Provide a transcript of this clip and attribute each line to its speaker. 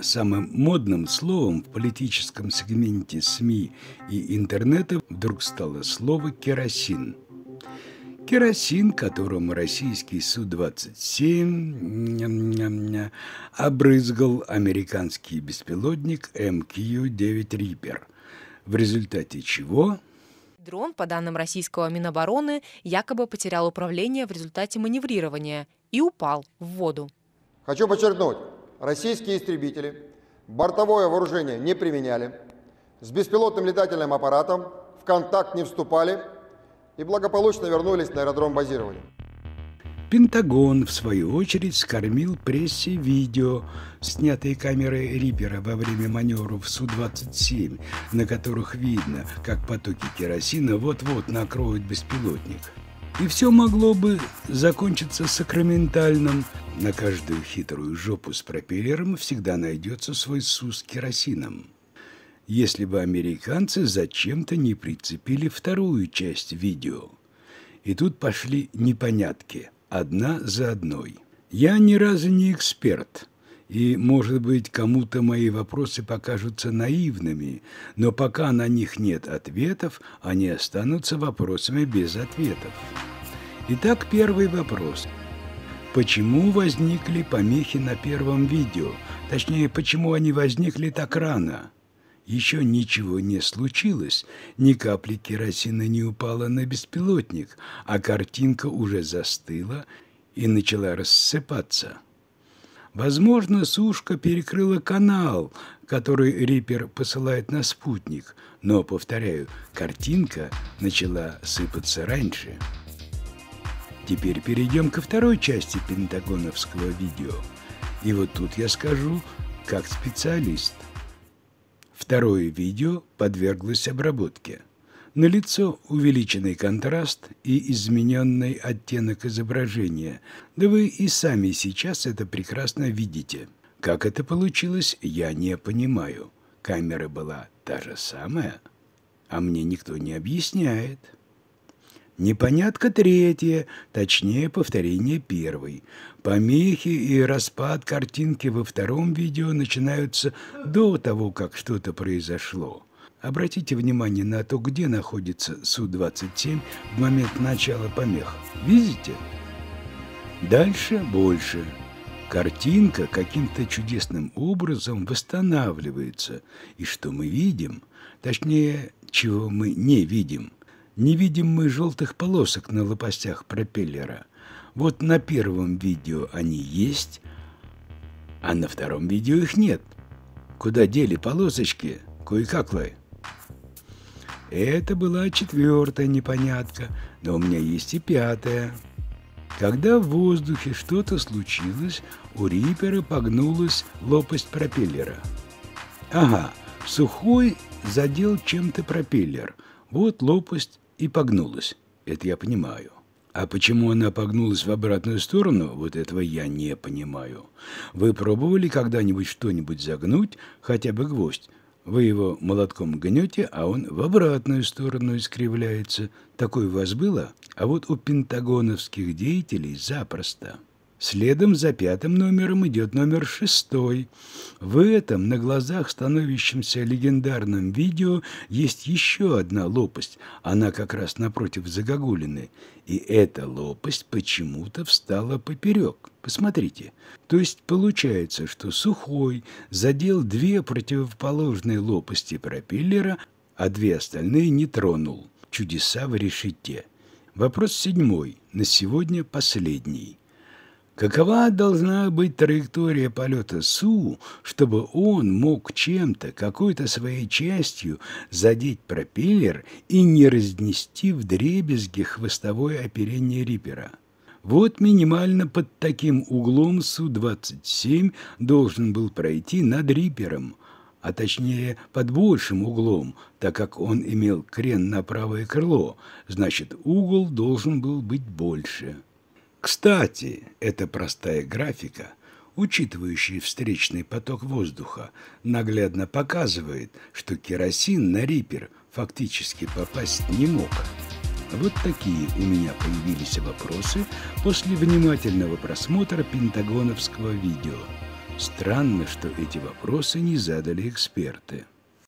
Speaker 1: Самым модным словом в политическом сегменте СМИ и интернета вдруг стало слово «керосин». Керосин, которым российский Су-27 обрызгал американский беспилотник МК-9 «Риппер», в результате чего
Speaker 2: Дрон, по данным российского Минобороны, якобы потерял управление в результате маневрирования и упал в воду.
Speaker 3: Хочу подчеркнуть, российские истребители бортовое вооружение не применяли, с беспилотным летательным аппаратом в контакт не вступали и благополучно вернулись на аэродром базирования.
Speaker 1: Пентагон, в свою очередь, скормил прессе видео, снятые камерой Риппера во время маневров Су-27, на которых видно, как потоки керосина вот-вот накроют беспилотник. И все могло бы закончиться сакраментальным. На каждую хитрую жопу с пропеллером всегда найдется свой Су с керосином. Если бы американцы зачем-то не прицепили вторую часть видео. И тут пошли непонятки – одна за одной. Я ни разу не эксперт, и, может быть, кому-то мои вопросы покажутся наивными, но пока на них нет ответов, они останутся вопросами без ответов. Итак, первый вопрос. Почему возникли помехи на первом видео? Точнее, почему они возникли так рано? Еще ничего не случилось, ни капли керосина не упала на беспилотник, а картинка уже застыла и начала рассыпаться. Возможно, сушка перекрыла канал, который Риппер посылает на спутник, но, повторяю, картинка начала сыпаться раньше. Теперь перейдем ко второй части пентагоновского видео. И вот тут я скажу, как специалист – Второе видео подверглось обработке. Налицо увеличенный контраст и измененный оттенок изображения. Да вы и сами сейчас это прекрасно видите. Как это получилось, я не понимаю. Камера была та же самая, а мне никто не объясняет. Непонятка третья, точнее повторение первой. Помехи и распад картинки во втором видео начинаются до того, как что-то произошло. Обратите внимание на то, где находится Су-27 в момент начала помех. Видите? Дальше больше. Картинка каким-то чудесным образом восстанавливается. И что мы видим? Точнее, чего мы не видим – не видим мы желтых полосок на лопастях пропеллера. Вот на первом видео они есть, а на втором видео их нет. Куда дели полосочки? Кое-как вы. Это была четвертая непонятка, но у меня есть и пятая. Когда в воздухе что-то случилось, у Рипера погнулась лопасть пропеллера. Ага, сухой задел чем-то пропеллер. Вот лопасть и погнулась. Это я понимаю. А почему она погнулась в обратную сторону, вот этого я не понимаю. Вы пробовали когда-нибудь что-нибудь загнуть, хотя бы гвоздь? Вы его молотком гнете, а он в обратную сторону искривляется. Такое у вас было? А вот у пентагоновских деятелей запросто. Следом за пятым номером идет номер шестой. В этом на глазах становящемся легендарном видео есть еще одна лопасть. Она как раз напротив загогулины. И эта лопасть почему-то встала поперек. Посмотрите. То есть получается, что сухой задел две противоположные лопасти пропеллера, а две остальные не тронул. Чудеса в решете. Вопрос седьмой. На сегодня последний. Какова должна быть траектория полета Су, чтобы он мог чем-то, какой-то своей частью задеть пропеллер и не разнести в дребезги хвостовое оперение Риппера? Вот минимально под таким углом Су-27 должен был пройти над Риппером, а точнее под большим углом, так как он имел крен на правое крыло, значит угол должен был быть больше. Кстати, эта простая графика, учитывающая встречный поток воздуха, наглядно показывает, что керосин на рипер фактически попасть не мог. Вот такие у меня появились вопросы после внимательного просмотра пентагоновского видео. Странно, что эти вопросы не задали эксперты.